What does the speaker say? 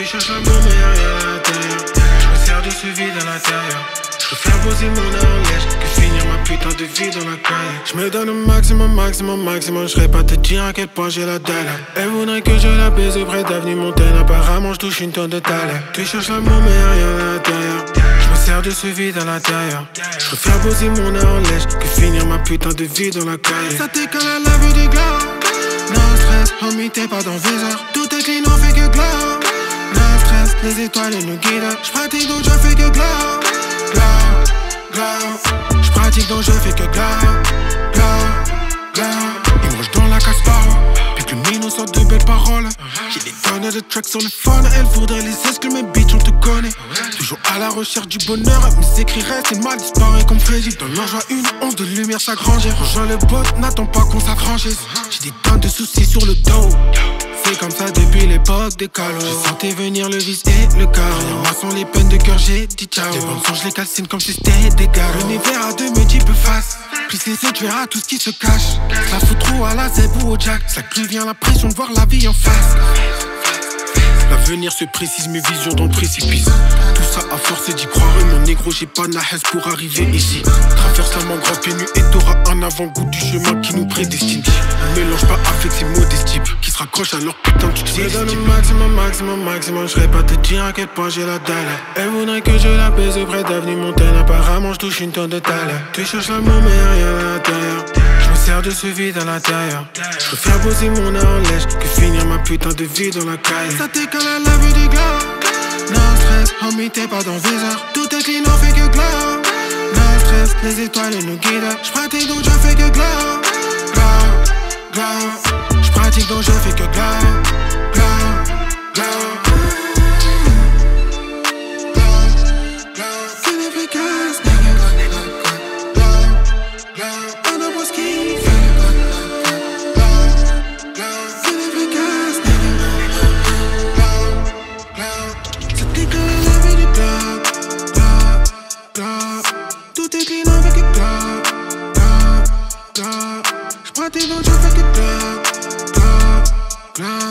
Tu cherches l'amour mais y'a rien à l'intérieur Je me sers de ce vide à l'intérieur. Je faire poser mon liège Que finir ma putain de vie dans la caille Je me donne au maximum, maximum, maximum. Je pas te dire à quel point j'ai la dalle. Elle voudrait que je la baise près d'avenue Montaigne. Apparemment je touche une tonne de talent. Tu cherches l'amour mais rien à l'intérieur. Je me sers de ce vide à l'intérieur. Je préfère poser mon liège Que finir ma putain de vie dans la caille Ça t'écale à la vue du glas No stress, homie t'es pas dans viseur les étoiles nous guident J'pratique donc je fais que glow Glow, glow J'pratique donc je fais que glow Glow, glow Ils mangent dans la casse-parole Puis que mine sort de belles paroles. J'ai des tonnes de tracks sur le phone. Elle voudrait les exclure mais bitch on te connaît. Toujours à la recherche du bonheur. Mes écrits restent et mal disparaît comme Freddy. Dans leur joie une once de lumière s'agrandit Rejoins le bot, n'attends pas qu'on s'affranchisse J'ai des tonnes de soucis sur le dos. C'est comme ça depuis l'époque des calos. J'ai senti venir le vice et le chaos. Moi sont les peines de cœur, j'ai dit ciao. Les mensonges, les calcine comme si c'était des gars. L'univers a deux multiples faces Plus c'est yeux, tu verras tout ce qui se cache. Ça fout trop à la zèbre ou au jack. Ça plus vient la pression de voir la vie en face L'avenir se précise, mes visions dans le précipice. Tout ça à force d'y croire, et mon négro, j'ai pas la haine pour arriver ici. Traverse la pied nu et t'auras un avant-goût du chemin qui nous prédestine. Ne mélange pas avec ces modestes qui se raccrochent à leur putain de Je donne le maximum, maximum, maximum. Je pas te dire à quel point j'ai la dalle. Elle voudrait que je la baise près d'avenue Montaigne. Apparemment, je touche une tonne de talent. Tu cherches l'amour, mais rien à l'intérieur. Je de ce vide à l'intérieur. Je mon nez en lèche que finir ma putain de vie dans la caille. Ça t'écale à la vue du glow. No stress, homie, t'es pas dans. Tout est clean, on fait que glow. No stress, les étoiles nous guident. J'pratique donc je fais que. Glow, clean avec le glow, glow, glow. J'prends tes dents, je fais que glow, glow, glow.